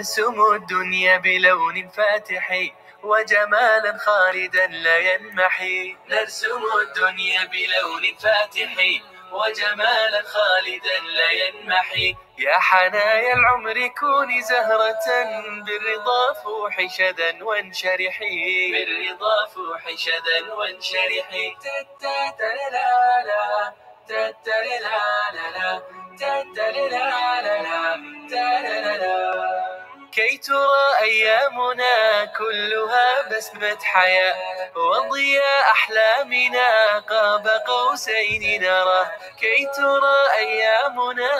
نرسم الدنيا بلون فاتح وجمالا خالدا لا ينمحي نرسم الدنيا بلون فاتح وجمالا خالدا لا ينمحي يا حنايا العمر كوني زهرة بالرضا فوحي شدا وانشرحي بالرضا فوحي شدا وانشرحي تتتللالا تتللالا تتللالا تتللالا كي ترى أيامنا كلها بسمة حياة. وضياء أحلامنا قاب قوسين نرى. كي ترى أيامنا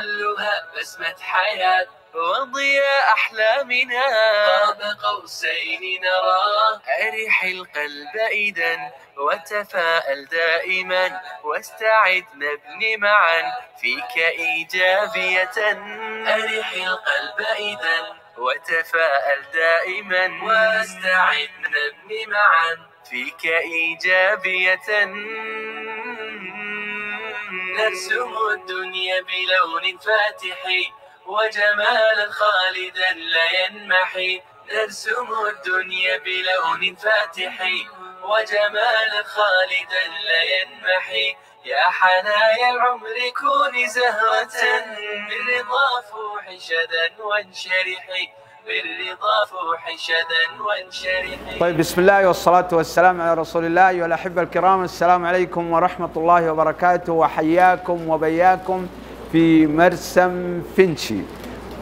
كلها بسمة حياة. وضياء أحلامنا. قاب قوسين نرى. أرح القلب إذا وتفاءل دائما. واستعد نبني معا فيك إيجابية. أرح القلب إذا وتفاءل دائما. واستعد نبني معا فيك إيجابية. نرسم الدنيا بلون فاتح. وجمالا خالدا لا ينمحي. نرسم الدنيا بلون فاتح. وجمالا خالدا لا ينمحي. يا حنايا العمر كوني زهرة. بالرضا فوحي شدا وانشرحي بالرضا فوحي وانشرحي طيب بسم الله والصلاة والسلام على رسول الله أيها الأحبة الكرام. السلام عليكم ورحمة الله وبركاته. وحياكم وبياكم. في مرسم فينشي.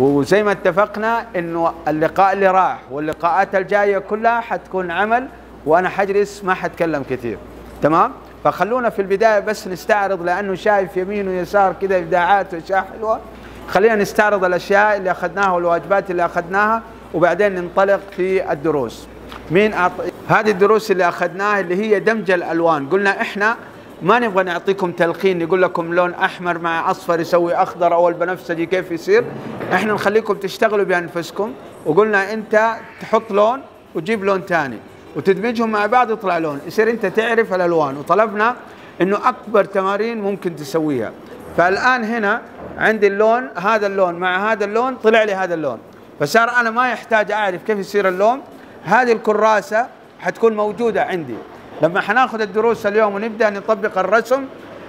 وزي ما اتفقنا إنه اللقاء اللي راح واللقاءات الجاية كلها حتكون عمل وأنا حجلس ما حتكلم كثير. تمام؟ فخلونا في البداية بس نستعرض لأنه شايف يمين ويسار كذا إبداعات وأشياء حلوة. خلينا نستعرض الأشياء اللي أخذناها والواجبات اللي أخذناها وبعدين ننطلق في الدروس. مين أعط... هذه الدروس اللي أخذناها اللي هي دمج الألوان. قلنا إحنا ما نبغى نعطيكم تلقين نقول لكم لون أحمر مع أصفر يسوي أخضر أو البنفسجي كيف يصير. إحنا نخليكم تشتغلوا بأنفسكم وقلنا أنت تحط لون وتجيب لون ثاني وتدمجهم مع بعض يطلع لون. يصير أنت تعرف الألوان. وطلبنا إنه أكبر تمارين ممكن تسويها. فالآن هنا عندي اللون هذا اللون. مع هذا اللون طلع لي هذا اللون. فصار أنا ما يحتاج أعرف كيف يصير اللون. هذه الكراسة حتكون موجودة عندي. لما حناخذ الدروس اليوم ونبدأ نطبق الرسم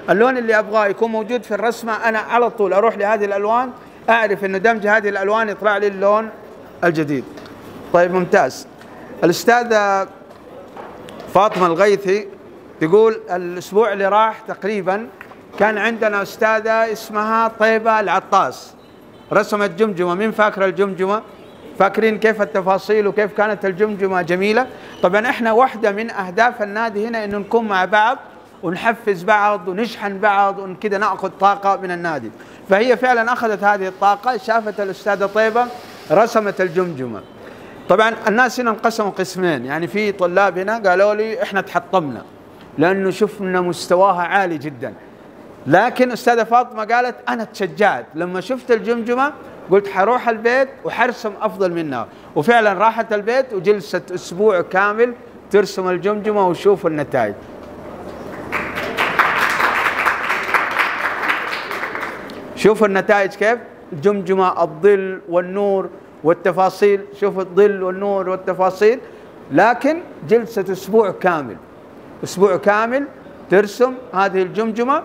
اللون اللي أبغاه يكون موجود في الرسمة أنا على طول أروح لهذه الألوان أعرف إنه دمج هذه الألوان يطلع لي اللون الجديد. طيب ممتاز. الأستاذة فاطمة الغيثي تقول الأسبوع اللي راح تقريبا كان عندنا أستاذة اسمها طيبة العطاس. رسمت جمجمة مين فاكرة الجمجمة؟ فاكرين كيف التفاصيل وكيف كانت الجمجمة جميلة؟ طبعا إحنا واحدة من أهداف النادي هنا إنه نكون مع بعض ونحفز بعض ونشحن بعض وكذا نأخذ طاقة من النادي. فهي فعلا أخذت هذه الطاقة شافت الأستاذة طيبة رسمت الجمجمة. طبعا الناس هنا انقسموا قسمين يعني في طلاب هنا قالوا لي إحنا تحطمنا لأنه شفنا مستواها عالي جدا. لكن أستاذة فاطمة قالت أنا تشجعت. لما شفت الجمجمة قلت حروح البيت وحرسم أفضل منها. وفعلا راحت البيت وجلست أسبوع كامل ترسم الجمجمة وشوف النتائج. شوفوا النتائج كيف؟ الجمجمة الظل والنور والتفاصيل. شوف الظل والنور والتفاصيل. لكن جلسة أسبوع كامل. أسبوع كامل ترسم هذه الجمجمة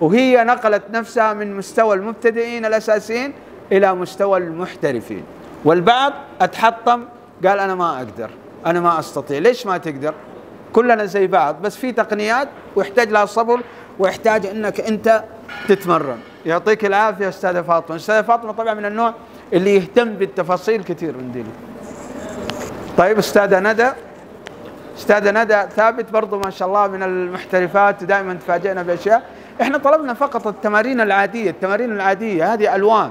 وهي نقلت نفسها من مستوى المبتدئين الأساسيين إلى مستوى المحترفين. والبعض أتحطم قال أنا ما أقدر أنا ما أستطيع. ليش ما تقدر؟ كلنا زي بعض بس في تقنيات ويحتاج لها صبر ويحتاج أنك أنت تتمرن. يعطيك العافية أستاذة فاطمة. أستاذة فاطمة طبعا من النوع اللي يهتم بالتفاصيل كثير من دينه. طيب أستاذة ندى. أستاذة ندى ثابت برضو ما شاء الله من المحترفات ودائما تفاجئنا بأشياء. إحنا طلبنا فقط التمارين العادية التمارين العادية هذه ألوان.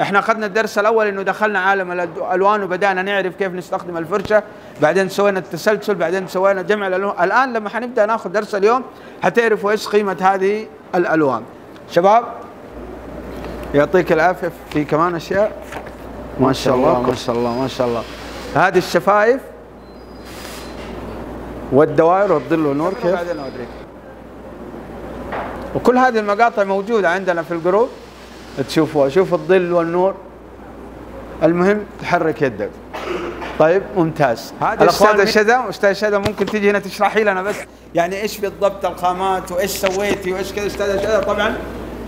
إحنا اخذنا الدرس الأول إنه دخلنا عالم الألوان وبدأنا نعرف كيف نستخدم الفرشة بعدين سوينا التسلسل بعدين سوينا جمع الألوان. الآن لما حنبدأ ناخذ درس اليوم حتعرفوا إيش قيمة هذه الألوان. شباب يعطيك العافية في كمان أشياء. ما شاء الله ما شاء الله ما شاء الله. هذه الشفايف والدوائر والظل والنور كيف؟ بعدين أوريك. وكل هذه المقاطع موجودة عندنا في ال group. تشوفوها. شوف الظل والنور. المهم تحرك يدك. طيب ممتاز. هذا الاخوان شذا أستاذ شذا ممكن تيجي هنا تشرحي لنا بس. يعني إيش بالضبط الخامات وإيش سويتي وإيش كذا؟ أستاذ شذا طبعا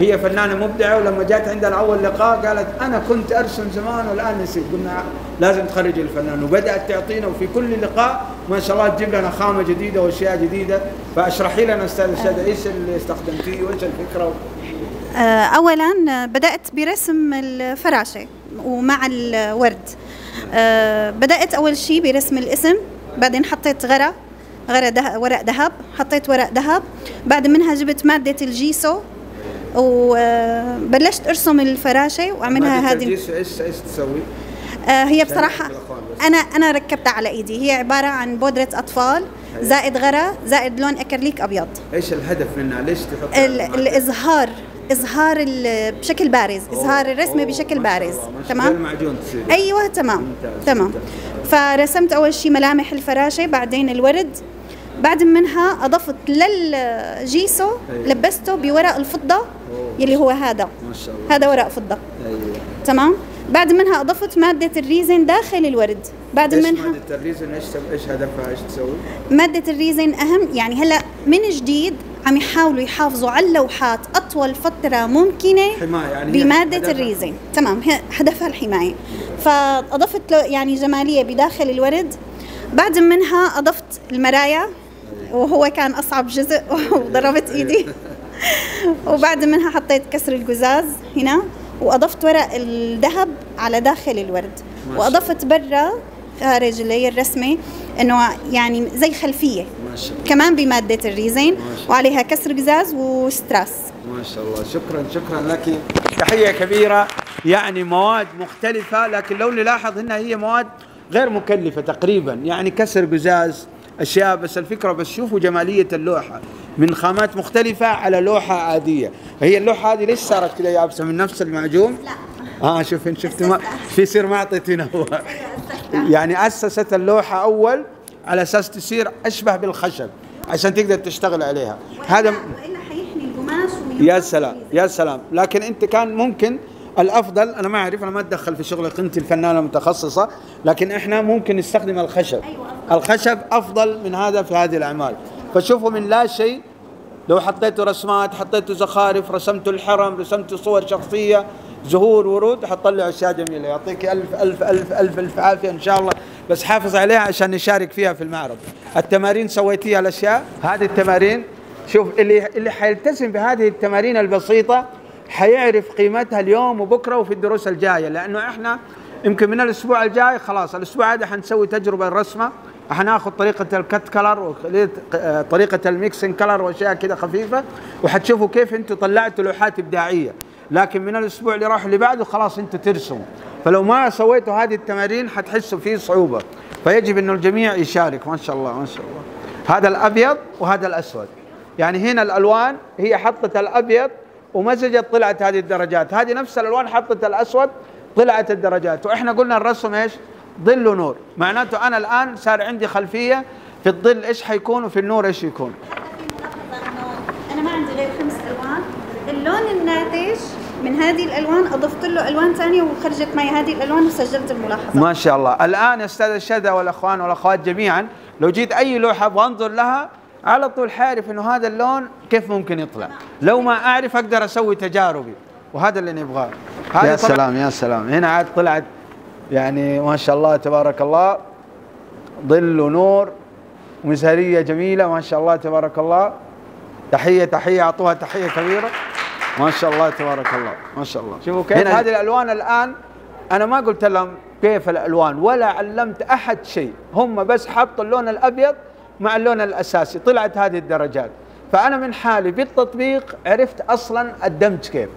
هي فنانة مبدعة ولما جات عندنا اول لقاء قالت أنا كنت أرسم زمان والآن نسيت. قلنا لازم تخرج الفنان وبدأت تعطينا وفي كل لقاء ما شاء الله تجيب لنا خامة جديدة وأشياء جديدة. فأشرحي لنا أستاذ شذا إيش اللي استخدمتيه وإيش الفكرة؟ اولا بدأت برسم الفراشة ومع الورد. آه، بدأت أول شيء برسم الاسم بعدين حطيت غرة غرة ده ورق ذهب حطيت ورق ذهب. بعد منها جبت مادة الجيسو وبلشت أرسم الفراشة وأعملها هذه إيش إيش إيش تسوي؟ آه هي بصراحة أنا أنا ركبتها على إيدي. هي عبارة عن بودرة أطفال زائد غرة زائد لون أكرليك أبيض. إيش الهدف منها؟ ليش تحط الاظهار إظهار بشكل بارز إظهار الرسمه بشكل بارز. تمام؟ أيوه تمام ممتاز. تمام. فرسمت أول شيء ملامح الفراشة بعدين الورد. بعد منها أضفت لل gesso أيوة. لبسته بورق الفضة أوه. يلي هو هذا. ما شاء الله. هذا ورق فضة. أيوة. تمام؟ بعد منها أضفت مادة ال resin داخل الورد. بعد إيش منها مادة ال resin؟ إيش إيش هدفها؟ إيش تسوي؟ مادة الريزن أهم يعني هلأ من جديد عم يحاولوا يحافظوا على اللوحات أطول فترة ممكنة حماية يعني بمادة الريزن تمام هدفها الحماية. فأضفت له يعني جمالية بداخل الورد. بعد منها أضفت المرايا وهو كان أصعب جزء وضربت إيدي. وبعد منها حطيت كسر القزاز هنا وأضفت ورق الذهب على داخل الورد. وأضفت برا خارج اللي هي الرسمة إنه يعني زي خلفية. كمان بمادة الريزين وعليها كسر قزاز وستراس. ما شاء الله. شكرا شكرا لك. تحية كبيرة. يعني مواد مختلفة لكن لو نلاحظ إنها هي مواد غير مكلفة تقريبا. يعني كسر قزاز أشياء بس الفكرة بس شوفوا جمالية اللوحة. من خامات مختلفة على لوحة عادية. هي اللوحة هذه ليش صارت كذا يابسه من نفس المعجون؟ لا. آه شوف شفت ما في سير ما اعطيتينا هو يعني أسست اللوحة أول على أساس تصير أشبه بالخشب عشان تقدر تشتغل عليها. هذا والا القماش يا سلام يا سلام. لكن أنت كان ممكن الأفضل أنا ما أعرف أنا ما أتدخل في شغلك انت الفنانة المتخصصه لكن إحنا ممكن نستخدم الخشب. أيوة الخشب أفضل من هذا في هذه الأعمال. فشوفوا من لا شيء لو حطيتوا رسمات حطيتوا زخارف رسمتوا الحرم رسمتوا صور شخصية زهور ورود حطلع أشياء جميلة. يعطيك ألف ألف ألف ألف ألف عافية إن شاء الله. بس حافظ عليها عشان نشارك فيها في المعرض. التمارين سويتيها الأشياء. هذه التمارين شوف اللي اللي حيلتزم بهذه التمارين البسيطة حيعرف قيمتها اليوم وبكرة وفي الدروس الجاية. لأنه إحنا يمكن من الأسبوع الجاي خلاص الأسبوع هذا حنسوي تجربة الرسمة. حناخذ طريقة ال cut color وطريقه ال mixing color وأشياء كذا خفيفة. وحتشوفوا كيف أنتم طلعتوا لوحات إبداعية. لكن من الأسبوع اللي راح اللي بعده خلاص أنتم ترسموا فلو ما سويتوا هذه التمارين حتحسوا فيه صعوبة. فيجب انه الجميع يشارك. ما شاء الله ما شاء الله. هذا الأبيض وهذا الأسود. يعني هنا الألوان هي حطت الأبيض ومزجت طلعت هذه الدرجات. هذه نفس الألوان حطت الأسود طلعت الدرجات. وإحنا قلنا الرسم إيش؟ ظل ونور. معناته أنا الآن صار عندي خلفية في الظل إيش حيكون وفي النور إيش يكون. أنا ما عندي غير خمس ألوان. اللون الناتج من هذه الألوان أضفت له ألوان ثانية وخرجت معي هذه الألوان وسجلت الملاحظات ما شاء الله. الآن يا أستاذ الشذا والأخوان والأخوات جميعا لو جيت أي لوحة وانظر لها على طول حارف إنه هذا اللون كيف ممكن يطلع. لو ما أعرف أقدر أسوي تجاربي وهذا اللي نبغاه. يا سلام يا سلام. هنا عاد طلعت يعني ما شاء الله تبارك الله ظل ونور ومزهريه جميلة ما شاء الله تبارك الله. تحية تحية أعطوها تحية كبيرة. ما شاء الله تبارك الله. ما شاء الله. شوفوا كيف هذه الألوان الآن. أنا ما قلت لهم كيف الألوان ولا علمت أحد شيء. هم بس حطوا اللون الأبيض مع اللون الأساسي. طلعت هذه الدرجات. فأنا من حالي بالتطبيق عرفت أصلا الدمج كيف.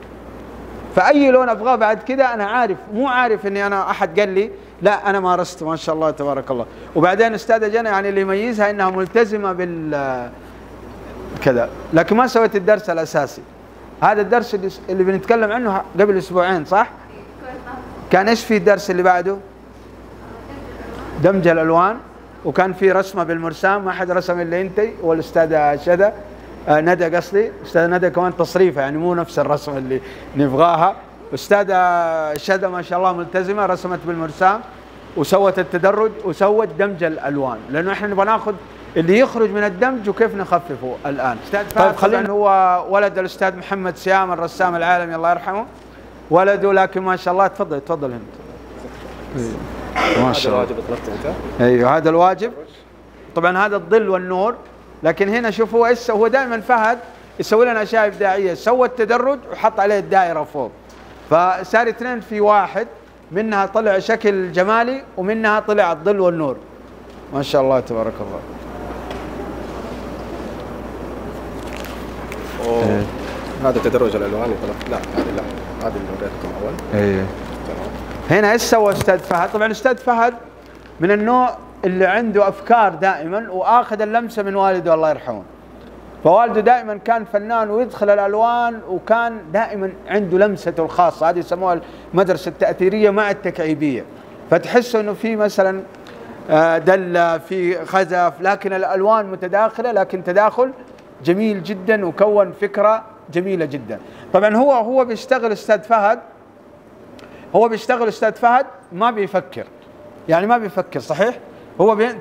فأي لون أبغاه بعد كذا أنا عارف. مو عارف إني أنا أحد قال لي لا أنا مارست. ما شاء الله تبارك الله. وبعدين أستاذة جنى يعني اللي يميزها إنها ملتزمة بال كذا. لكن ما سويت الدرس الأساسي. هذا الدرس اللي, بنتكلم عنه قبل أسبوعين صح؟ كان إيش في الدرس اللي بعده؟ دمج الألوان وكان في رسمة بالمرسام ما حد رسم إلا أنت والاستاذه آه ندى قصدي أستاذ ندى كمان تصريفه يعني مو نفس الرسمة اللي نبغاها. استاذه شذا ما شاء الله ملتزمة رسمت بالمرسام وسوت التدرج وسوت دمج الألوان. لأنه إحنا نبغى ناخذ اللي يخرج من الدمج وكيف نخففه الآن؟ أستاذ طيب خلينا هو ولد الأستاذ محمد سيام الرسام العالمي الله يرحمه. ولده لكن ما شاء الله تفضل تفضل أنت. ما شاء الله. واجب طلبته أنت؟ أيوه هذا الواجب. طبعا هذا الظل والنور لكن هنا شوفوا إيش هو دائما فهد يسوي لنا أشياء إبداعية. سوى التدرج وحط عليه الدائرة فوق. فصار اثنين في واحد. منها طلع شكل جمالي ومنها طلع الظل والنور. ما شاء الله تبارك الله. هذا تدرج الألوان طلبت لا هذه لا هذه اللي وريتكم أول أيوه تمام هنا إيش سوى أستاذ فهد؟ طبعا أستاذ فهد من النوع اللي عنده أفكار دائما وآخذ اللمسة من والده الله يرحمه. فوالده دائما كان فنان ويدخل الألوان وكان دائما عنده لمسته الخاصة هذه يسموها المدرسة التأثيرية مع التكعيبية. فتحس إنه في مثلا آه، دلة في خزف لكن الألوان متداخلة لكن تداخل جميل جدا وكون فكرة جميلة جدا. طبعا هو هو بيشتغل أستاذ فهد. هو بيشتغل أستاذ فهد ما بيفكر. يعني ما بيفكر صحيح؟ هو بي...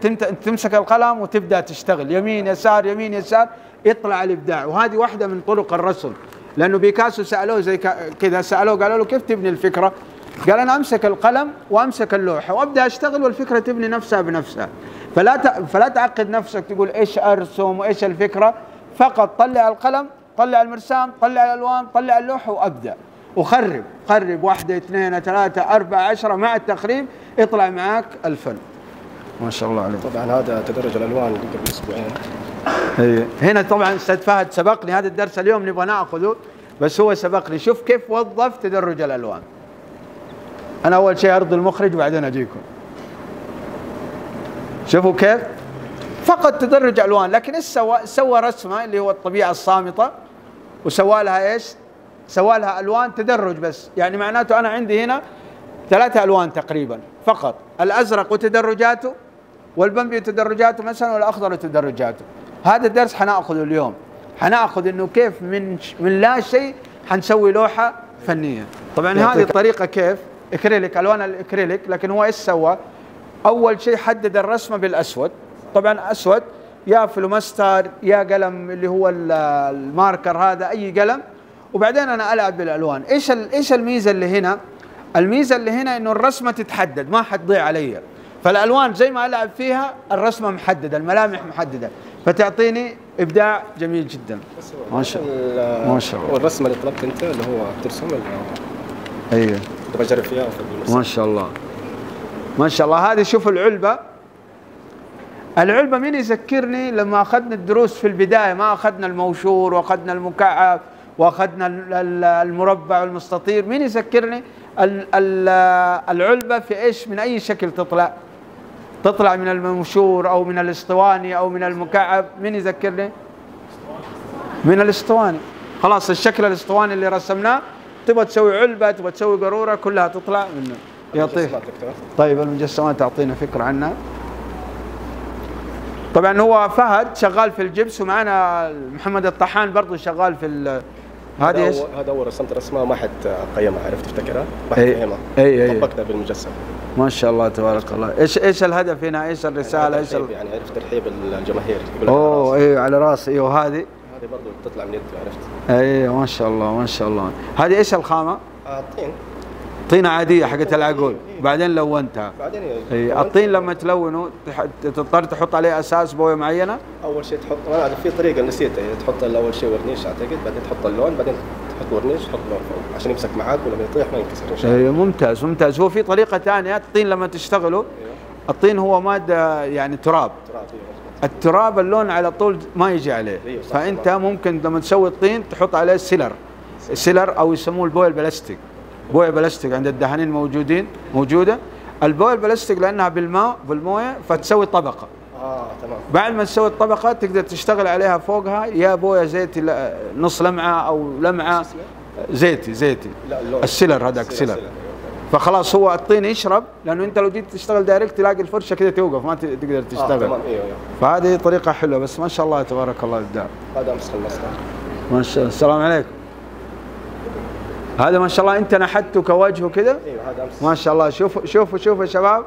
تمسك القلم وتبدأ تشتغل. يمين يسار يمين يسار يطلع الإبداع. وهذه واحدة من طرق الرسم لأنه بيكاسو سألوه زي كذا سألوه قالوا له كيف تبني الفكرة؟ قال أنا أمسك القلم وأمسك اللوحة وأبدأ أشتغل والفكرة تبني نفسها بنفسها. فلا ت... فلا تعقد نفسك تقول إيش أرسم وإيش الفكرة. فقط طلع القلم طلع المرسام طلع الألوان طلع اللوحه وابدا وخرب خرب واحدة اثنين ثلاثة أربعة عشرة مع التخريب يطلع معاك الفن. ما شاء الله عليك. طبعا هذا تدرج الألوان قبل أسبوعين. هنا طبعا أستاذ فهد سبقني هذا الدرس اليوم نبغى نأخذه بس هو سبقني. شوف كيف وظف تدرج الألوان. أنا أول شيء ارضي المخرج وبعدين أجيكم. شوفوا كيف. فقط تدرج ألوان لكن إيش سوى سوى رسمة اللي هو الطبيعة الصامتة وسوى لها إيش؟ سوى لها ألوان تدرج بس. يعني معناته أنا عندي هنا ثلاثة ألوان تقريبا فقط. الأزرق وتدرجاته والبنبي وتدرجاته مثلا والأخضر وتدرجاته. هذا الدرس حنأخذه اليوم. حنأخذ إنه كيف من ش- من لا شيء حنسوي لوحة فنية. طبعا هذه الطريقة كيف؟ أكريليك ألوان الأكريليك لكن هو إيش سوى؟ أول شيء حدد الرسمة بالأسود. طبعا أسود يا فلوماستر يا قلم اللي هو ال- الماركر هذا أي قلم. وبعدين أنا ألعب بالألوان. إيش إيش الميزة اللي هنا؟ الميزة اللي هنا إنه الرسمة تتحدد ما حتضيع علي. فالألوان زي ما ألعب فيها الرسمة محددة الملامح محددة. فتعطيني إبداع جميل جدا. ما شاء الله. ما شاء الله. والرسمة اللي طلبت أنت اللي هو ترسم أيوه. تبغى أجرب فيها ما شاء الله. ما شاء الله. هذه شوف العلبة. العلبة مين يذكرني لما أخذنا الدروس في البداية؟ ما أخذنا الموشور وأخذنا المكعب وأخذنا ال- ال- المربع والمستطيل مين يذكرني؟ ال- ال- العلبة في إيش؟ من أي شكل تطلع؟ تطلع من الموشور أو من الأسطواني أو من المكعب. مين يذكرني؟ من الأسطواني. خلاص الشكل الأسطواني اللي رسمناه تبغى تسوي علبة تبغى تسوي قارورة كلها تطلع منه. يعطيك. طيب المجسمات تعطينا فكرة عنها. طبعا هو فهد شغال في الجبس ومعنا محمد الطحان برضو شغال في ال- هذه هذا إيش؟ هذا اول رسمت رسمه ما حد قيمها عرفت تفتكرها؟ ما حد أي- فهمها أي- أي. طبقتها بالمجسم ما شاء الله تبارك الله إيش إيش الهدف هنا إيش الرسالة إيش ترحيب ال... يعني عرفت ترحيب الجماهير أوه. أيوه على راسي أيوه هذه هذه برضه بتطلع من يده عرفت؟ أيوه ما شاء الله ما شاء الله هذه إيش الخامة؟ آه طين طينة عادية حقت العقول. بعدين لونتها. بعدين إي الطين لما تلونه تضطر تحط عليه أساس بوية معينة. أول شيء تحط أعرف، في طريقة نسيتها. يعني تحط اول شيء ورنيش أعتقد بعدين تحط اللون بعدين تحط ورنيش تحط لون فوق عشان يمسك معاك ولما يطيح ما ينكسر. ان شاء الله إي ممتاز ممتاز. هو في طريقة ثانية الطين لما تشتغله إيوه. الطين هو مادة يعني تراب. تراب مظبوط. التراب اللون على طول ما يجي عليه. صح فأنت. ممكن لما تسوي الطين تحط عليه sealer. sealer أو يسموه البوية البلاستيك. بويه بلاستيك عند الدهانين موجودين موجودة. البويه البلاستيك لأنها بالماء بالموية فتسوي طبقة. آه تمام. بعد ما تسوي الطبقة تقدر تشتغل عليها فوقها يا بويه زيتي نص لمعة أو لمعة. اسمه؟ زيتي زيتي. ال sealer هذاك sealer. فخلاص هو الطين يشرب لأنه أنت لو جيت تشتغل direct تلاقي الفرشة كذا توقف ما تقدر آه تشتغل. تمام. أيوه أيوه فهذه طريقة حلوة بس ما شاء الله تبارك الله ابداع هذا امسك المصدر ما شاء الله. السلام عليكم. هذا ما شاء الله انت نحته كوجهه كده؟ أيوه هذا أمس. ما شاء الله. شوفوا شوفوا شوفوا يا شباب.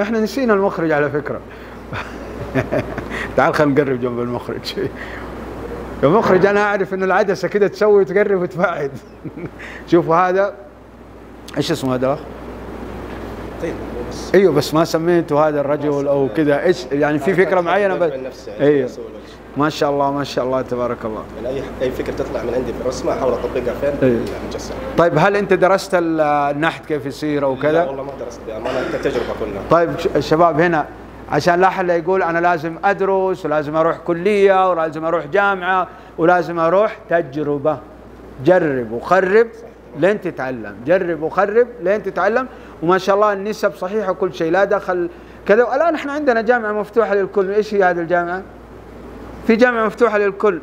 إحنا نسينا المخرج على فكرة. تعال خلينا نقرب جنب المخرج. يا مخرج أنا أعرف انه العدسة كده تسوي وتقرب وتبعد شوفوا هذا. إيش اسمه هذا؟ طيب بس. أيوه بس ما سميته هذا الرجل أو كذا إيش يعني في فكرة معينة بس؟ أيوه. ما شاء الله ما شاء الله تبارك الله. يعني اي أي فكرة تطلع من عندي في الرسمة أحاول أطبقها فين؟ في المجسم طيب هل أنت درست ال- النحت كيف يصير أو لا كذا؟ والله ما درست بأمانة كتجربة كلها. طيب الشباب هنا عشان لا أحد لا يقول أنا لازم أدرس ولازم أروح كلية ولازم أروح جامعة ولازم أروح تجربة. جرب وخرب لين تتعلم. جرب وخرب لين تتعلم. وما شاء الله النسب صحيحة كل شيء لا دخل كذا. والان إحنا عندنا جامعة مفتوحة للكل. إيش هي هذه الجامعة؟ في جامعه مفتوحه للكل.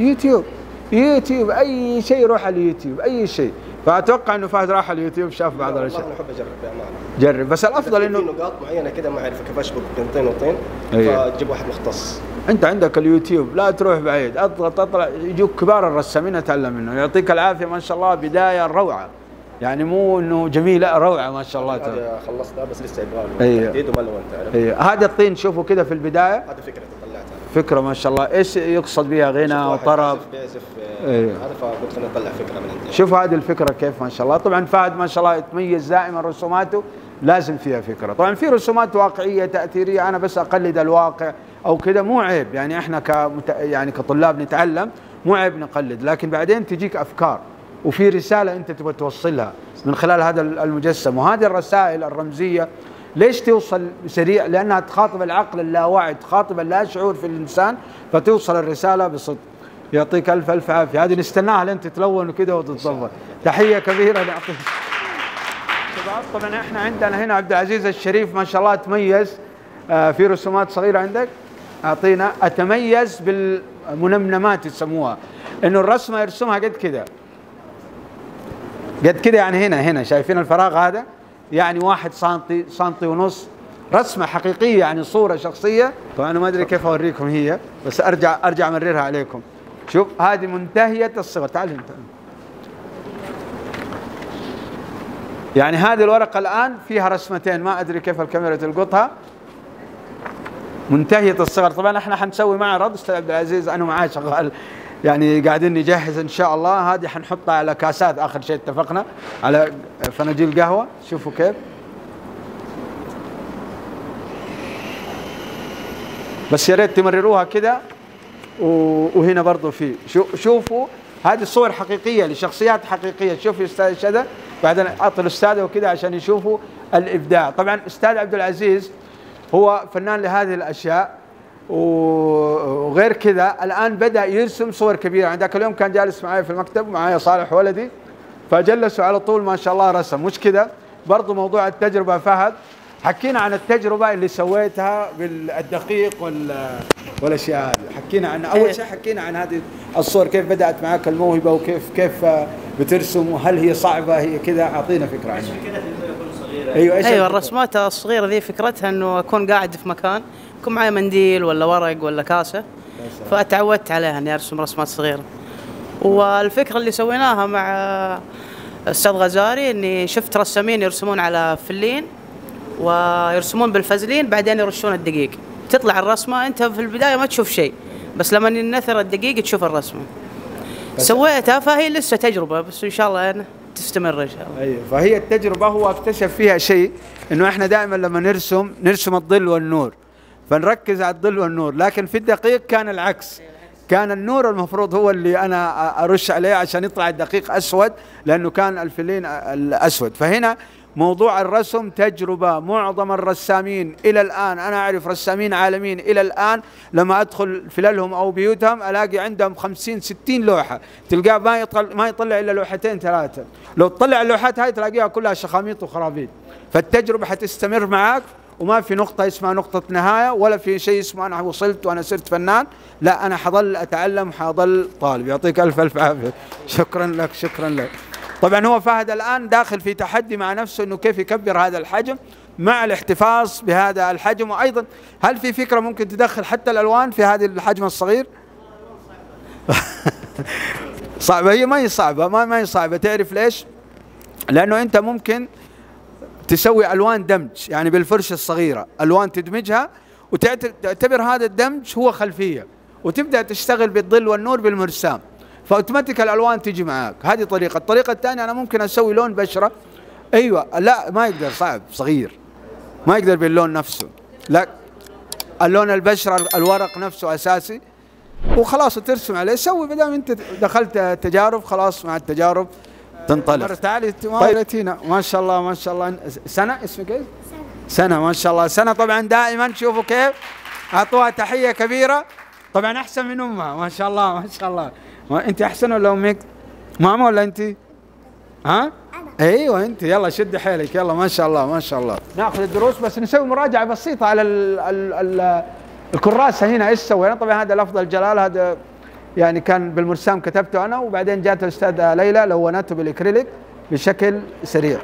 يوتيوب. يوتيوب. أي شيء يروح على اليوتيوب. أي شيء. فأتوقع إنه فهد راح على اليوتيوب شاف بعض والله الأشياء. أنا احب اجرب بامانه جرب. بس الأفضل في انه نقاط معينة كده ما اعرف كيف اشبك بين طين وطين أيوه. فتجيب واحد مختص. أنت عندك اليوتيوب. لا تروح بعيد. اضغط اطلع يجوك كبار الرسامين أتعلم منه؟ يعطيك العافية. ما شاء الله بداية روعة. يعني مو إنه جميله روعة ما شاء الله. تعالى خلصتها بس لسه يبغى. له تحديد وما له انت عارف إيه. هذا الطين شوفوا كده في البداية. هذه فكرة فكرة ما شاء الله. إيش يقصد بها غنى وطرب؟ بيعزف- بيعزف آه، أيوه. هذا فقلت خليني اطلع فكرة من عندي شوف هذه الفكرة كيف ما شاء الله. طبعا فهد ما شاء الله يتميز دائما رسوماته لازم فيها فكرة. طبعا في رسومات واقعية تأثيرية أنا بس أقلد الواقع أو كذا مو عيب. يعني إحنا كمت... يعني كطلاب نتعلم مو عيب نقلد. لكن بعدين تجيك أفكار وفي رسالة أنت تبغى توصلها من خلال هذا المجسم. وهذه الرسائل الرمزية ليش توصل سريع؟ لأنها تخاطب العقل اللاواعي، تخاطب اللا شعور في الإنسان فتوصل الرسالة بصدق. يعطيك ألف ألف عافية، هذه نستناها لين تتلون وكذا وتتظبط. تحية كبيرة نعطيك. شباب طبعا إحنا عندنا هنا عبد العزيز الشريف ما شاء الله تميز آه، في رسومات صغيرة عندك أعطينا أتميز بالمنمنمات يسموها إنه الرسمة يرسمها قد كذا قد كده يعني هنا هنا شايفين الفراغ هذا يعني واحد سنتي سنتي ونص. رسمة حقيقية يعني صورة شخصية. طبعا أنا ما أدري كيف أوريكم هي بس أرجع أرجع أمررها عليكم. شوف هذه منتهية الصغر. تعال أنت. يعني هذه الورقة الآن فيها رسمتين. ما أدري كيف الكاميرا تلقطها. منتهية الصغر. طبعا إحنا حنسوي معرض أستاذ عبد العزيز. أنا معاه شغال. يعني قاعدين نجهز إن شاء الله. هذه حنحطها على كاسات آخر شيء اتفقنا. على فناجيل قهوة. شوفوا كيف. بس يا ريت تمرروها كده. وهنا برضو في. شو- شوفوا هذه صور حقيقية لشخصيات حقيقية. شوفوا يا أستاذ شذا بعدين أعطي الأستاذ وكده عشان يشوفوا الإبداع. طبعا أستاذ عبد العزيز هو فنان لهذه الأشياء. وغير كذا الآن بدأ يرسم صور كبيرة. يعني ذاك اليوم كان جالس معي في المكتب معايا صالح ولدي. فجلسوا على طول ما شاء الله رسم. مش كذا. برضو موضوع التجربة فهد حكينا عن التجربة اللي سويتها بالدقيق وال والأشياء هذه. حكينا عن أول شيء حكينا عن هذه الصور كيف بدأت معك الموهبة وكيف كيف بترسم وهل هي صعبة هي كذا. أعطينا فكرة عنها. أيوه إيش أيوه؟ الرسمات الصغيرة ذي فكرتها إنه أكون قاعد في مكان يكون معي منديل ولا ورق ولا كاسة. فتعودت عليها إني أرسم رسمات صغيرة. والفكرة اللي سويناها مع أستاذ غزاري إني شفت رسامين يرسمون على فلين ويرسمون بالفازلين بعدين يرشون الدقيق. تطلع الرسمة أنت في البداية ما تشوف شيء بس لما ينثر الدقيق تشوف الرسمة. سويتها فهي لسه تجربة بس إن شاء الله تستمر إن شاء الله. أيوه فهي التجربة هو اكتشف فيها شيء إنه إحنا دائما لما نرسم نرسم الظل والنور. فنركز على الظل والنور. لكن في الدقيق كان العكس. كان النور المفروض هو اللي أنا أرش عليه عشان يطلع الدقيق أسود لأنه كان الفلين الأسود. فهنا موضوع الرسم تجربة. معظم الرسامين إلى الآن أنا أعرف رسامين عالمين إلى الآن لما أدخل فللهم أو بيوتهم ألاقي عندهم خمسين ستين لوحة. تلقاه ما يطلع, ما يطلع إلا لوحتين ثلاثة. لو تطلع اللوحات هاي تلاقيها كلها شخاميط وخرابيط. فالتجربة حتستمر معاك. وما في نقطة اسمها نقطة نهاية ولا في شيء اسمه أنا وصلت وأنا صرت فنان. لا أنا حظل أتعلم حظل طالب. يعطيك ألف ألف عافية. شكرا لك شكرا لك. طبعا هو فهد الآن داخل في تحدي مع نفسه أنه كيف يكبر هذا الحجم مع الاحتفاظ بهذا الحجم. وأيضا هل في فكرة ممكن تدخل حتى الألوان في هذا الحجم الصغير؟ صعبة. هي ما هي صعبة ما ما هي صعبة. تعرف ليش؟ لأنه أنت ممكن تسوي ألوان دمج يعني بالفرشة الصغيرة. ألوان تدمجها وتعتبر هذا الدمج هو خلفية. وتبدأ تشتغل بالظل والنور بالمرسام. فأوتوماتيك الألوان تجي معاك. هذه طريقة. الطريقة الثانية أنا ممكن أسوي لون بشرة. أيوه. لا ما يقدر صعب صغير. ما يقدر باللون نفسه. لا اللون البشرة الورق نفسه أساسي. وخلاص ترسم عليه. سوي بدل أنت دخلت تجارب خلاص مع التجارب. تنطلق. تعالي طيب. ما شاء الله ما شاء الله. سنة؟ اسمك إيش؟ سنة. ما شاء الله. سنة طبعا دائما. شوفوا كيف. أعطوها تحية كبيرة. طبعا أحسن من أمها. ما شاء الله ما شاء الله. ما أنت أحسن ولا أمك؟ ماما ولا أنت؟ ها؟ أنا. أيوه أنت. يلا شد حيلك. يلا ما شاء الله ما شاء الله. ناخذ الدروس بس نسوي مراجعة بسيطة على ال ال ال الكراسة هنا. إيش سوينا طبعا هذا لفظ الجلال هذا يعني كان بالمرسام كتبته أنا وبعدين جات الأستاذة ليلى لونته بالأكريليك بشكل سريع.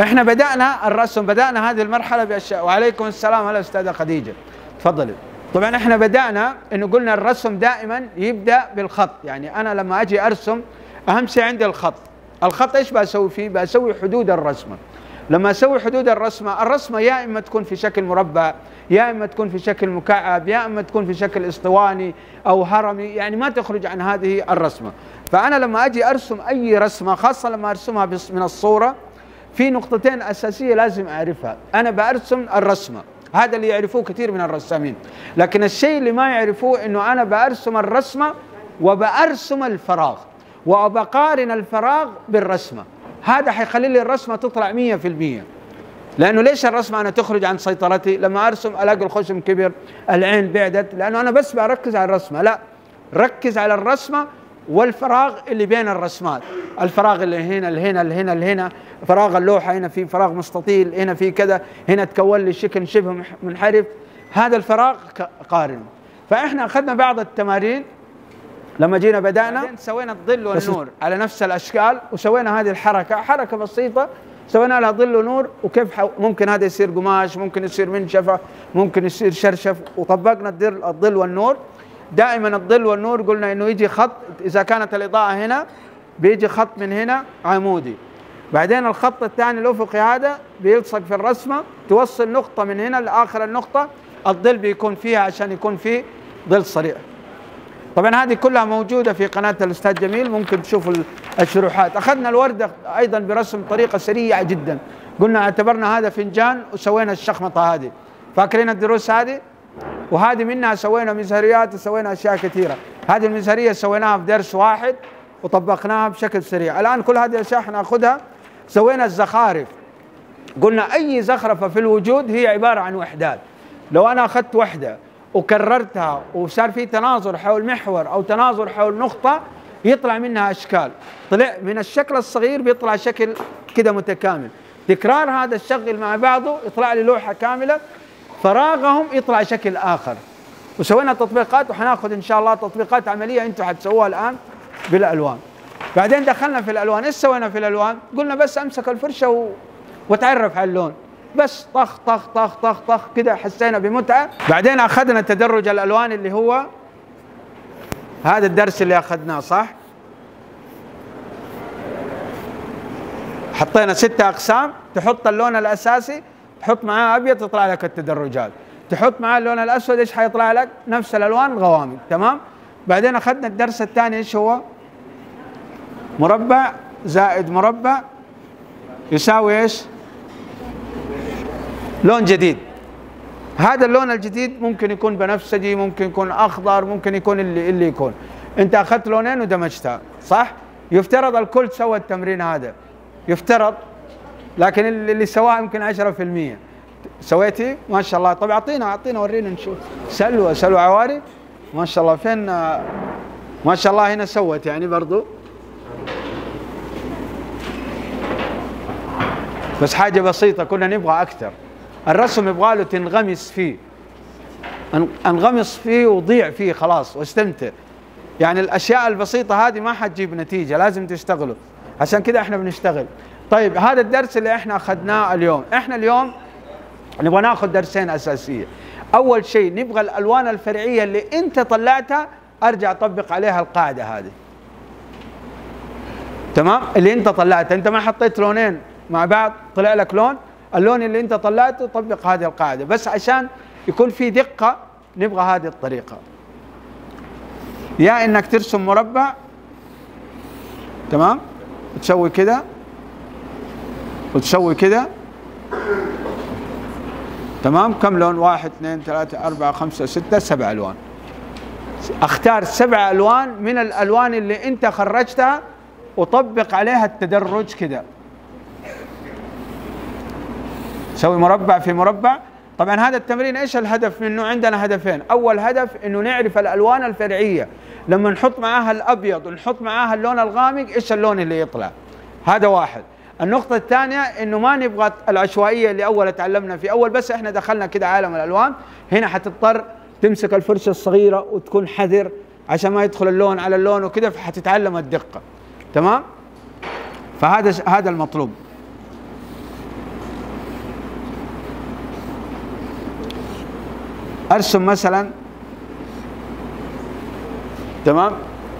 إحنا بدأنا الرسم بدأنا هذه المرحلة بأشياء. وعليكم السلام هلا استاذه خديجة. تفضلي. طبعا إحنا بدأنا انه قلنا الرسم دائما يبدأ بالخط. يعني أنا لما أجي أرسم أهم شيء عندي الخط. الخط إيش بسوي فيه؟ بسوي حدود الرسمة. لما أسوي حدود الرسمة الرسمة يا إما تكون في شكل مربع يا إما تكون في شكل مكعب يا إما تكون في شكل اسطواني أو هرمي يعني ما تخرج عن هذه الرسمة. فأنا لما أجي أرسم أي رسمة خاصة لما أرسمها من الصورة في نقطتين أساسية لازم أعرفها. أنا برسم الرسمة. هذا اللي يعرفوه كثير من الرسامين. لكن الشيء اللي ما يعرفوه إنه أنا برسم الرسمة وبأرسم الفراغ. وبقارن الفراغ بالرسمة. هذا حيخلي لي الرسمة تطلع 100% لأنه ليش الرسمه أنا تخرج عن سيطرتي؟ لما أرسم ألاقي الخشم كبر العين بعدت. لأنه أنا بس بركز على الرسمة لا ركز على الرسمة والفراغ اللي بين الرسمات. الفراغ اللي هنا اللي هنا اللي هنا اللي هنا. فراغ اللوحة هنا في فراغ مستطيل هنا في كذا هنا تكون لي شكل شبه منحرف. هذا الفراغ قارن. فإحنا أخذنا بعض التمارين. لما جينا بدأنا سوينا الظل والنور على نفس الأشكال وسوينا هذه الحركة. حركة بسيطة سوينا لها ظل ونور وكيف ممكن هذا يصير قماش ممكن يصير منشفة ممكن يصير شرشف وطبقنا الظل والنور. دائما الظل والنور قلنا إنه يجي خط إذا كانت الإضاءة هنا بيجي خط من هنا عمودي. بعدين الخط الثاني الافقي هذا بيلصق في الرسمة توصل نقطة من هنا لآخر النقطة الظل بيكون فيها عشان يكون في ظل صريح. طبعا هذه كلها موجودة في قناة الأستاذ جميل ممكن تشوفوا الشروحات. أخذنا الورده أيضا برسم طريقة سريعة جدا. قلنا اعتبرنا هذا فنجان وسوينا الشخمطة هذه. فاكرين الدروس هذه؟ وهذه منها سوينا مزهريات وسوينا أشياء كثيرة. هذه المزهرية سويناها في درس واحد وطبقناها بشكل سريع. الآن كل هذه الأشياء حناخذها سوينا الزخارف. قلنا أي زخرفة في الوجود هي عبارة عن وحدات. لو أنا أخذت وحدة وكررتها وصار في تناظر حول محور أو تناظر حول نقطة يطلع منها أشكال. طلع من الشكل الصغير بيطلع شكل كده متكامل. تكرار هذا الشغل مع بعضه يطلع لي لوحه كاملة. فراغهم يطلع شكل آخر. وسوينا تطبيقات وحناخذ إن شاء الله تطبيقات عملية أنتم حتسووها الآن بالألوان. بعدين دخلنا في الألوان. إيش سوينا في الألوان؟ قلنا بس أمسك الفرشة و... وتعرف على اللون. بس طخ طخ طخ طخ طخ كده حسينا بمتعة. بعدين أخذنا تدرج الألوان اللي هو هذا الدرس اللي أخذناه صح؟ حطينا ستة أقسام. تحط اللون الأساسي تحط معاه أبيض تطلع لك التدرجات. تحط معاه اللون الأسود إيش حيطلع لك؟ نفس الألوان الغوامق تمام؟ بعدين أخذنا الدرس الثاني إيش هو؟ مربع زائد مربع يساوي إيش؟ لون جديد. هذا اللون الجديد ممكن يكون بنفسجي ممكن يكون أخضر ممكن يكون اللي اللي يكون. أنت أخذت لونين ودمجتها صح؟ يفترض الكل سوى التمرين هذا. يفترض لكن اللي سواه يمكن 10% سويتي؟ ما شاء الله. طب اعطينا أعطينا ورينا نشوف. سلوى سلوى عواري. ما شاء الله. فين؟ ما شاء الله هنا سوت يعني برضو. بس حاجة بسيطة كنا نبغى أكثر. الرسم يبغى له تنغمس فيه. أنغمس فيه وضيع فيه خلاص واستمتع. يعني الأشياء البسيطة هذه ما حتجيب نتيجة لازم تشتغلوا. عشان كده إحنا بنشتغل. طيب هذا الدرس اللي إحنا أخذناه اليوم. إحنا اليوم نبغى ناخذ درسين أساسية. أول شيء نبغى الألوان الفرعية اللي أنت طلعتها أرجع أطبق عليها القاعدة هذه. تمام؟ اللي أنت طلعته أنت ما حطيت لونين مع بعض طلع لك لون؟ اللون اللي انت طلعته طبق هذه القاعدة. بس عشان يكون في دقة نبغى هذه الطريقة. يا إنك ترسم مربع. تمام؟ تسوي كده. وتسوي كده. تمام؟ كم لون؟ واحد اثنين ثلاثة أربعة خمسة ستة سبع ألوان. أختار سبع ألوان من الألوان اللي أنت خرجتها وطبق عليها التدرج كده. سوي مربع في مربع. طبعا هذا التمرين إيش الهدف؟ منه عندنا هدفين. أول هدف إنه نعرف الألوان الفرعية. لما نحط معاها الأبيض ونحط معاها اللون الغامق إيش اللون اللي يطلع؟ هذا واحد. النقطة الثانية إنه ما نبغى العشوائية اللي أول تعلمنا في أول بس إحنا دخلنا كده عالم الألوان. هنا حتضطر تمسك الفرشة الصغيرة وتكون حذر عشان ما يدخل اللون على اللون وكده فحتتعلم الدقة. تمام؟ فهذا هذا المطلوب. أرسم مثلا. تمام؟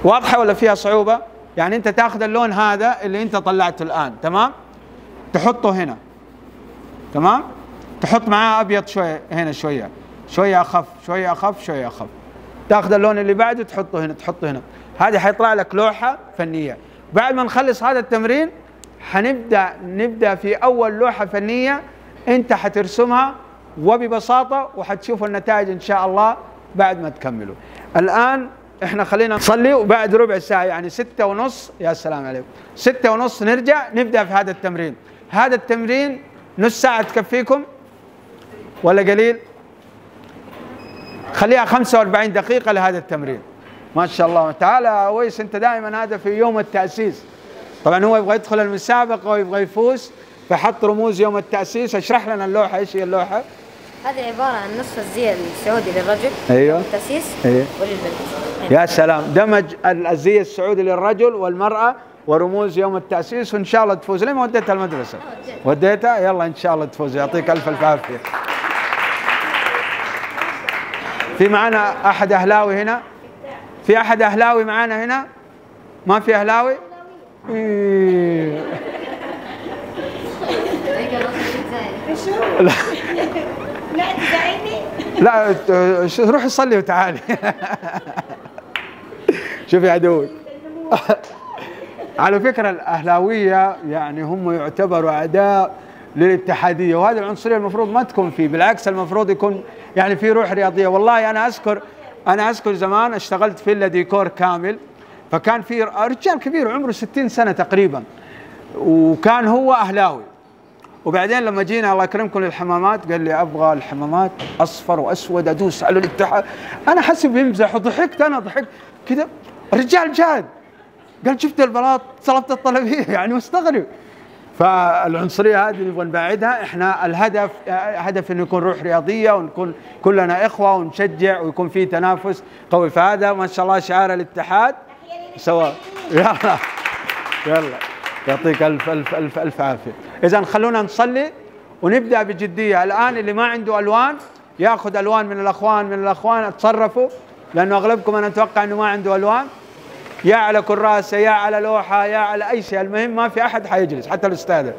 واضحة ولا فيها صعوبة؟ يعني أنت تأخذ اللون هذا اللي أنت طلعته الآن تمام؟ تحطه هنا تمام؟ تحط معاه أبيض شوية هنا شوية شوية أخف شوية أخف شوية أخف. تأخذ اللون اللي بعده تحطه هنا تحطه هنا. هذه حيطلع لك لوحة فنية. بعد ما نخلص هذا التمرين حنبدأ نبدأ في أول لوحة فنية أنت حترسمها وببساطة وحتشوفوا النتائج إن شاء الله بعد ما تكملوا. الآن إحنا خلينا نصلي وبعد ربع ساعة يعني ستة ونص. يا سلام عليكم. ستة ونص نرجع نبدأ في هذا التمرين. هذا التمرين نص ساعة تكفيكم؟ ولا قليل؟ خليها 45 دقيقة لهذا التمرين. ما شاء الله. تعالى ويس أنت دائما هذا في يوم التأسيس. طبعا هو يبغى يدخل المسابقة ويبغى يفوز فحط رموز يوم التأسيس. أشرح لنا اللوحة إيش هي اللوحة؟ هذه عبارة عن نصف الزي السعودي للرجل أيوه. والتأسيس أيوه. وللبنت. يا سلام. دمج الزي السعودي للرجل والمرأة ورموز يوم التأسيس وإن شاء الله تفوز. ما وديتها المدرسة؟ وديتها. يلا إن شاء الله تفوز. يعطيك ألف ألف عافية في معنا أحد أهلاوي هنا؟ في أحد أهلاوي معنا هنا؟ ما في أهلاوي؟ إيه. لا لا روحي صلي وتعالي. شوفي عدوي على فكرة الأهلاوية يعني هم يعتبروا أعداء للاتحادية وهذه العنصرية المفروض ما تكون فيه بالعكس المفروض يكون يعني في روح رياضية. والله أنا أذكر أنا أذكر زمان اشتغلت في إلا ديكور كامل فكان في رجال كبير عمره 60 سنة تقريبا وكان هو أهلاوي. وبعدين لما جينا الله يكرمكم للحمامات قال لي أبغى الحمامات أصفر وأسود أدوس على الاتحاد. أنا حسب يمزح وضحكت أنا ضحكت. كذا. الرجال جاد. قال شفت البلاط؟ طلبت الطلبية. يعني مستغرب. فالعنصرية هذه نبغى نبعدها إحنا الهدف هدف إنه يكون روح رياضية ونكون كلنا إخوة ونشجع ويكون في تنافس قوي. فهذا ما شاء الله شعار الاتحاد. سواء يلا. يلا. يعطيك ألف ألف ألف ألف عافية. اذا خلونا نصلي ونبدأ بجدية. الآن اللي ما عنده ألوان يأخذ ألوان من الأخوان من الأخوان تصرفوا لأنه أغلبكم أنا أتوقع إنه ما عنده ألوان. يا على كراسة يا على لوحة يا على أي شيء. المهم ما في أحد حيجلس حتى الأستاذة.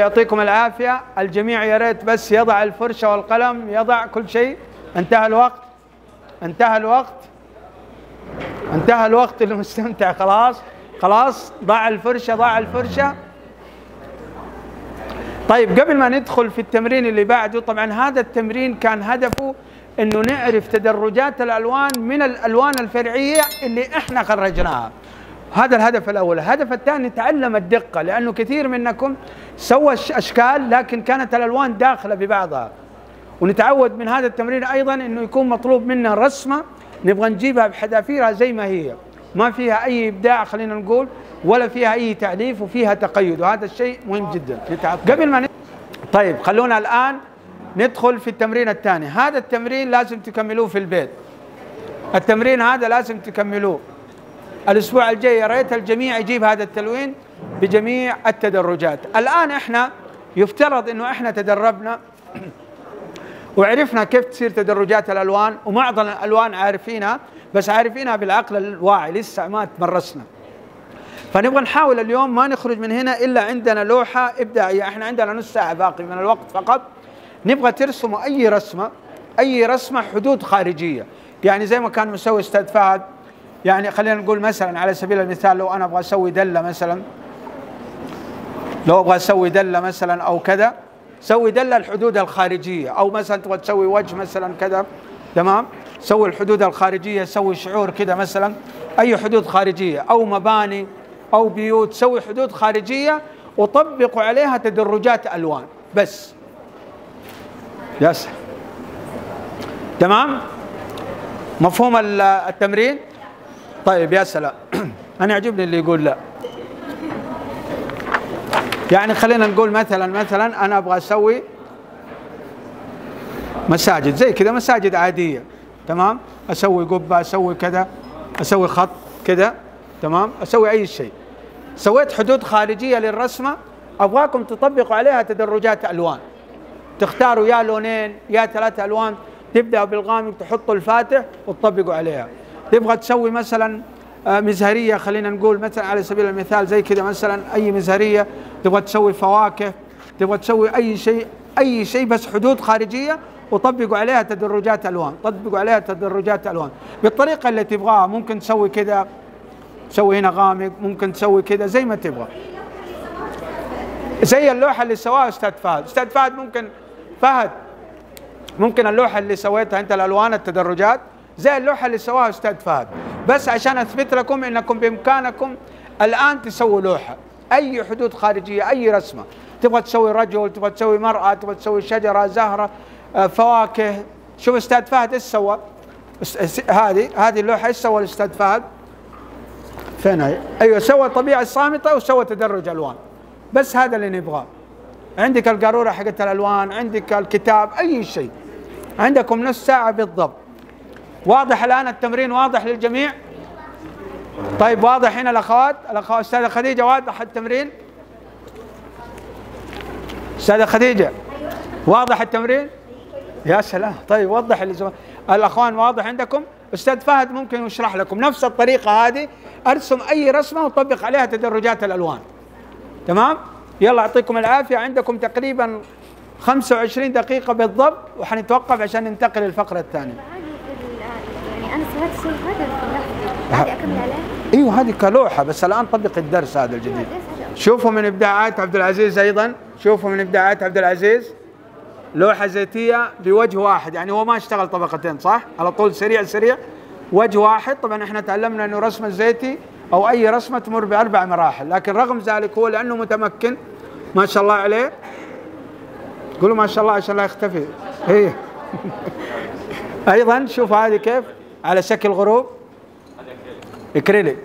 يعطيكم العافية. الجميع يا ريت بس يضع الفرشة والقلم يضع كل شيء. انتهى الوقت. انتهى الوقت. انتهى الوقت للمستمتع خلاص. خلاص. ضع الفرشة ضع الفرشة. طيب قبل ما ندخل في التمرين اللي بعده طبعا هذا التمرين كان هدفه إنه نعرف تدرجات الألوان من الألوان الفرعية اللي إحنا خرجناها. هذا الهدف الأول. الهدف الثاني نتعلم الدقة لأنه كثير منكم سوى أش- أشكال لكن كانت الألوان داخلة ببعضها ونتعود من هذا التمرين أيضا إنه يكون مطلوب منا رسمة نبغى نجيبها بحذافيرها زي ما هي. ما فيها أي إبداع خلينا نقول ولا فيها أي تعليف وفيها تقيد وهذا الشيء مهم جدا. قبل ما ن... طيب خلونا الآن ندخل في التمرين الثاني. هذا التمرين لازم تكملوه في البيت. التمرين هذا لازم تكملوه. الأسبوع الجاي يا ريت الجميع يجيب هذا التلوين. بجميع التدرجات. الآن إحنا يفترض إنه إحنا تدربنا وعرفنا كيف تصير تدرجات الألوان ومعظم الألوان عارفينها بس عارفينها بالعقل الواعي لسه ما تمرسنا. فنبغى نحاول اليوم ما نخرج من هنا إلا عندنا لوحة إبداعية. إحنا عندنا نص ساعة باقي من الوقت فقط. نبغى ترسموا أي رسمة أي رسمة حدود خارجية. يعني زي ما كان مسوي أستاذ فهد يعني خلينا نقول مثلا على سبيل المثال لو أنا أبغى أسوي دلة مثلا. لو أبغى أسوي دلة مثلا أو كذا سوي دلة الحدود الخارجية. أو مثلا تبغى تسوي وجه مثلا كذا تمام؟ سوي الحدود الخارجية سوي شعور كذا مثلا. أي حدود خارجية أو مباني أو بيوت سوي حدود خارجية وطبقوا عليها تدرجات ألوان. بس. يس. تمام؟ مفهوم ال- التمرين؟ طيب يا سلام. أنا يعجبني اللي يقول لا. يعني خلينا نقول مثلا مثلا أنا أبغى أسوي مساجد زي كذا مساجد عادية تمام؟ أسوي قبة أسوي كذا أسوي خط كذا تمام؟ أسوي أي شيء. سويت حدود خارجية للرسمة أبغاكم تطبقوا عليها تدرجات ألوان. تختاروا يا لونين يا ثلاثة ألوان تبدأوا بالغامق تحطوا الفاتح وتطبقوا عليها. تبغى تسوي مثلا مزهرية خلينا نقول مثلا على سبيل المثال زي كذا مثلا أي مزهرية تبغى تسوي فواكه تبغى تسوي أي شيء أي شيء بس حدود خارجية وطبقوا عليها تدرجات ألوان طبقوا عليها تدرجات ألوان. بالطريقة اللي تبغاها ممكن تسوي كذا تسوي هنا غامق ممكن تسوي كذا زي ما تبغى. زي اللوحة اللي سواها أستاذ فهد. أستاذ فهد ممكن فهد ممكن اللوحة اللي سويتها أنت الألوان التدرجات زي اللوحة اللي سواها أستاذ فهد. بس عشان اثبت لكم إنكم بإمكانكم الآن تسووا لوحة. أي حدود خارجية أي رسمة. تبغى تسوي رجل تبغى تسوي مرأة تبغى تسوي شجرة زهرة آه، فواكه. شوف أستاذ فهد إيش سوى؟ هذه هذه اللوحة إيش سوى الأستاذ فهد؟ فين هي؟ أيوه سوى الطبيعه الصامته وسوى تدرج ألوان. بس هذا اللي نبغاه. عندك القارورة حقت الألوان عندك الكتاب أي شيء. عندكم نص ساعة بالضبط. واضح الآن التمرين واضح للجميع؟ طيب واضح هنا الأخوات. الاخوات أستاذة خديجة واضح التمرين؟ أستاذة خديجة واضح التمرين؟ يا سلام. طيب وضح اللي زمان. الأخوان واضح عندكم؟ أستاذ فهد ممكن يشرح لكم نفس الطريقة هذه. أرسم أي رسمة وطبق عليها تدرجات الألوان. تمام؟ يلا يعطيكم العافية. عندكم تقريبا 25 دقيقة بالضبط وحنتوقف عشان ننتقل للفقرة الثانية. عادي في ال- يعني أنا سويت الشيء هذا في اللحظه عادي أكمل عليه إيوه هذه كلوحة بس الآن طبق الدرس هذا الجديد. شوفوا من إبداعات عبد العزيز أيضا. شوفوا من إبداعات عبد العزيز. لوحة زيتية بوجه واحد. يعني هو ما اشتغل طبقتين صح؟ على طول سريع سريع. وجه واحد. طبعا إحنا تعلمنا إنه رسم الزيتي أو أي رسمة تمر بأربع مراحل. لكن رغم ذلك هو لأنه متمكن ما شاء الله عليه. قولوا ما شاء الله عشان لا يختفي. هي أيضا شوف هذه كيف. على شكل غروب؟ اكريليك.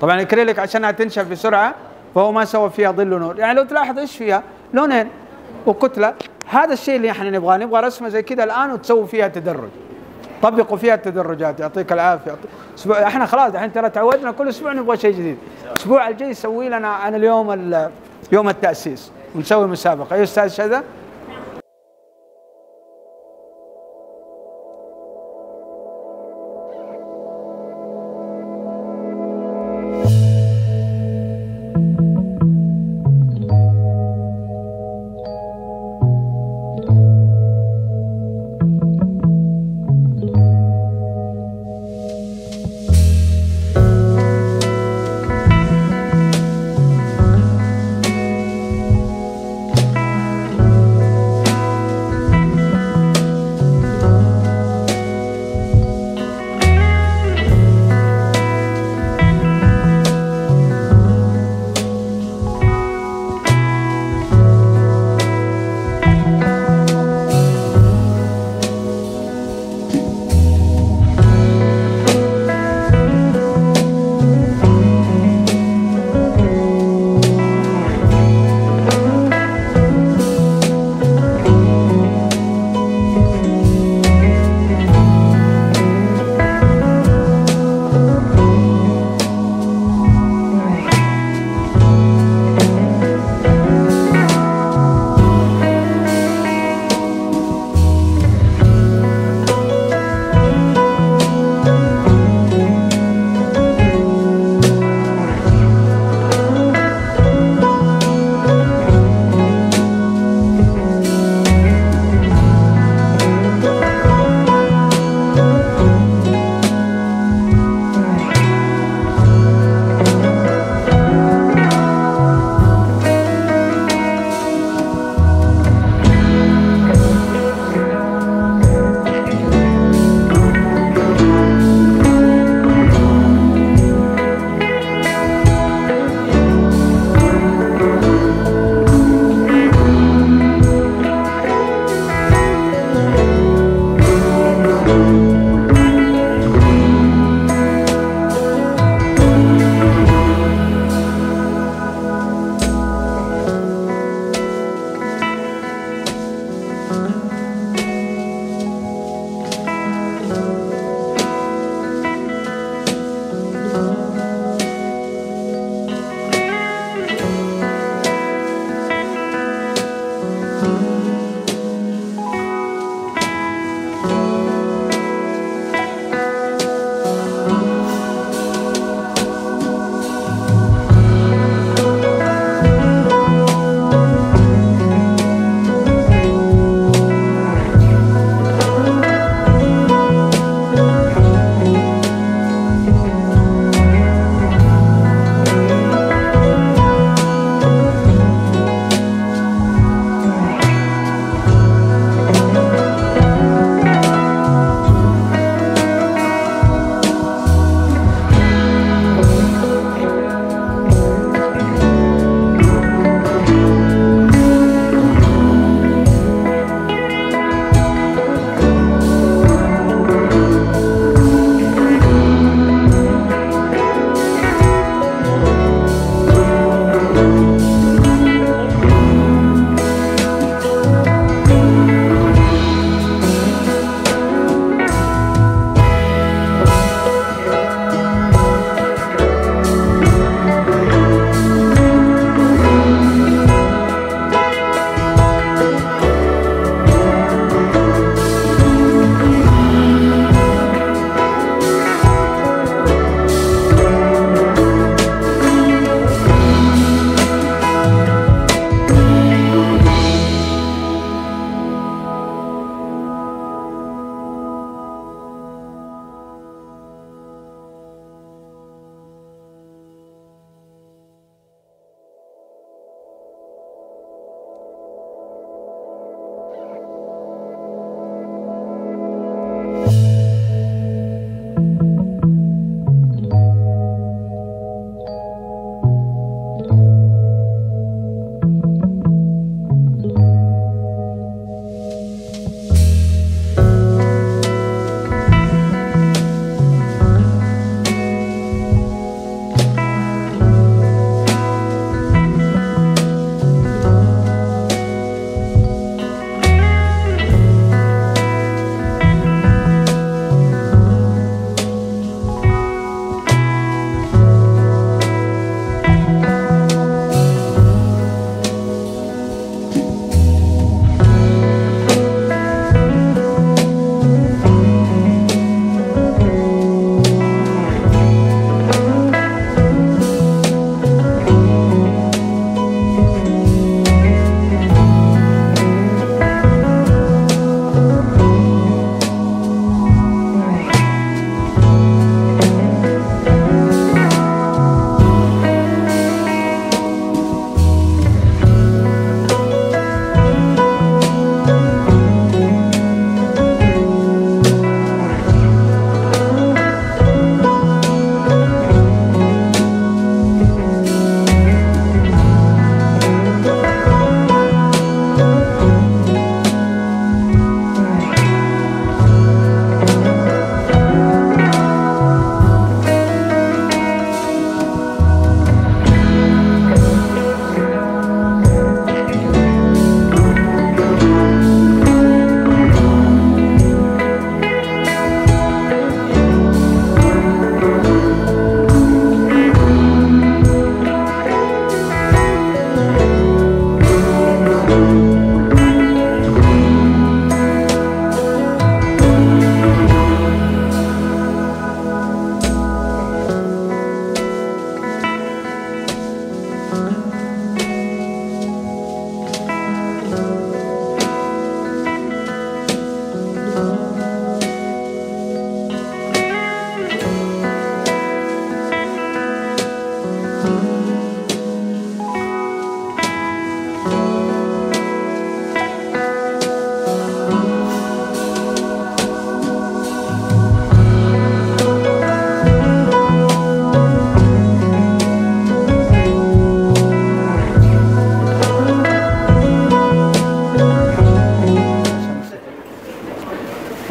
طبعا الاكريليك عشانها تنشف بسرعة فهو ما سوى فيها ظل ونور يعني لو تلاحظ إيش فيها؟ لونين وكتلة. هذا الشيء اللي إحنا نبغاه. نبغى رسمة زي كذا الآن وتسوي فيها تدرج. طبقوا فيها التدرجات. يعطيك العافية. أسبوع إحنا خلاص الحين ترى تعودنا كل أسبوع نبغى شيء جديد. الأسبوع الجاي سوي لنا عن اليوم ال- يوم التأسيس. ونسوي مسابقة. أيوه أستاذ شذا؟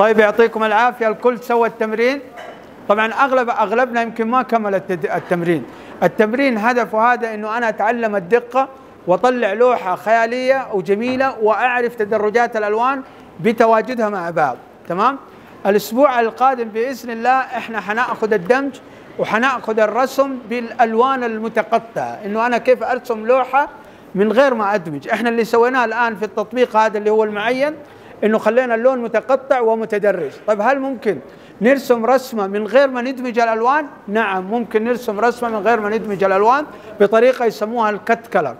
طيب يعطيكم العافية. الكل سوى التمرين. طبعا اغلب أغلبنا يمكن ما كمل التمرين. التمرين هدفه هذا إنه أنا أتعلم الدقة وأطلع لوحة خيالية وجميلة وأعرف تدرجات الألوان بتواجدها مع بعض. تمام؟ الأسبوع القادم بإذن الله إحنا حنأخذ الدمج وحنأخذ الرسم بالألوان المتقطعة. إنه أنا كيف أرسم لوحة من غير ما أدمج. إحنا اللي سويناه الآن في التطبيق هذا اللي هو المعين. إنه خلينا اللون متقطع ومتدرج. طيب هل ممكن نرسم رسمة من غير ما ندمج الألوان؟ نعم ممكن نرسم رسمة من غير ما ندمج الألوان بطريقة يسموها الكت كلر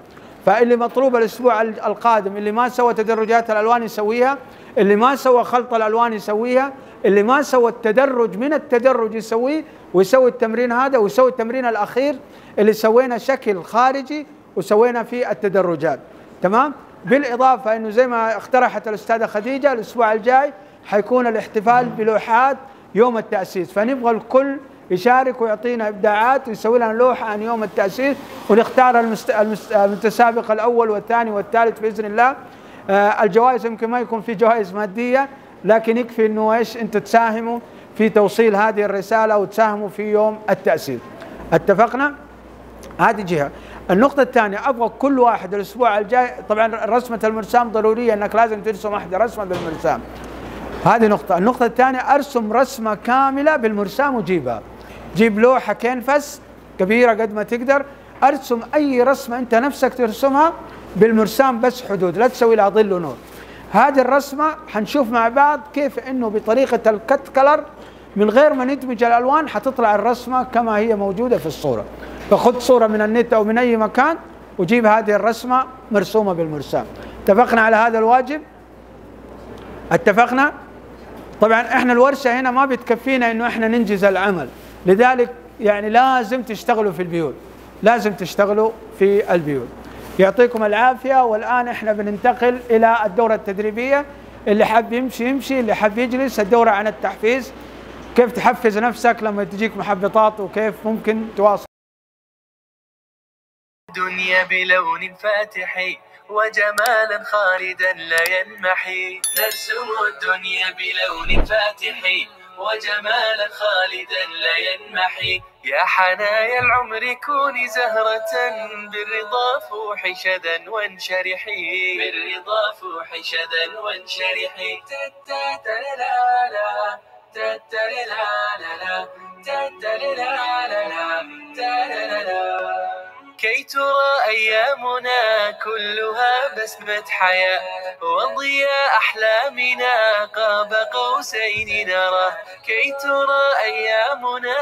فاللي مطلوب الأسبوع ال- القادم اللي ما سوى تدرجات الألوان يسويها اللي ما سوى خلط الألوان يسويها اللي ما سوى التدرج من التدرج يسويه ويسوي التمرين هذا ويسوي التمرين الأخير اللي سوينا شكل خارجي وسوينا فيه التدرجات. تمام؟ بالإضافة إنه زي ما اقترحت الأستاذة خديجة الأسبوع الجاي حيكون الاحتفال بلوحات يوم التأسيس. فنبغى الكل يشارك ويعطينا إبداعات ويسوي لنا لوحه عن يوم التأسيس ونختار المست... المست... المتسابق الأول والثاني والثالث بإذن الله. آه الجوائز يمكن ما يكون في جوائز مادية لكن يكفي إنه إيش؟ أنتم تساهموا في توصيل هذه الرسالة وتساهموا في يوم التأسيس. اتفقنا؟ هذه جهة. النقطة الثانية أبغى كل واحد الأسبوع الجاي طبعا رسمة المرسام ضرورية أنك لازم ترسم واحدة رسمة بالمرسام. هذه نقطة. النقطة الثانية أرسم رسمة كاملة بالمرسام وجيبها. جيب لوحة كينفس كبيرة قد ما تقدر أرسم أي رسمة أنت نفسك ترسمها بالمرسام بس حدود لا تسوي لها ظل ونور. هذه الرسمة حنشوف مع بعض كيف أنه بطريقة الكت كلر من غير ما ندمج الألوان حتطلع الرسمة كما هي موجودة في الصورة. فخذ صورة من النت أو من أي مكان وجيب هذه الرسمة مرسومة بالمرسام. اتفقنا على هذا الواجب؟ اتفقنا؟ طبعا إحنا الورشة هنا ما بتكفينا إنه إحنا ننجز العمل. لذلك يعني لازم تشتغلوا في البيوت. لازم تشتغلوا في البيوت. يعطيكم العافية. والآن إحنا بننتقل إلى الدورة التدريبية. اللي حاب يمشي يمشي اللي حاب يجلس الدورة عن التحفيز. كيف تحفز نفسك لما تجيك محبطات وكيف ممكن تواصل؟ الدنيا بلون فاتح وجمالا خالدا لا ينمحي. نرسم الدنيا بلون فاتح وجمالا خالدا لا ينمحي. يا حنايا العمر كوني زهرة بالرضا فوحي شدا وانشرحي. بالرضا فوحي شدا وانشرحي. تتتللالا تتللالا تتللالا تتللالا كي ترى أيامنا كلها بسمة حياة. وضياء أحلامنا قاب قوسين نرى. كي ترى أيامنا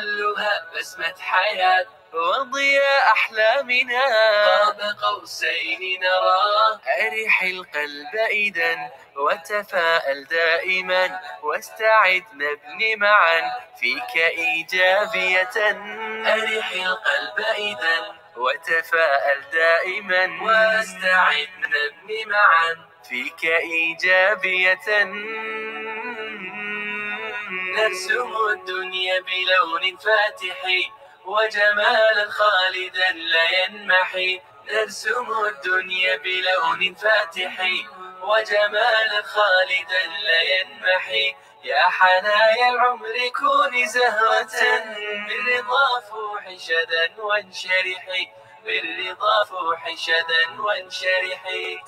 كلها بسمة حياة. وضياء أحلامنا. قاب قوسين نرى. أرح القلب إذا وتفاءل دائما. واستعد نبني معا فيك إيجابية. أرح القلب إذا وتفاءل دائما. واستعد نبني معا فيك إيجابية. نرسم الدنيا بلون فاتح. وجمالا خالدا لا ينمحي. نرسم الدنيا بلون فاتح. وجمالا خالدا لا ينمحي. يا حنايا العمر كوني زهرة. بالرضا فوحي شدا وانشرحي. بالرضا فوحي شدا وانشرحي.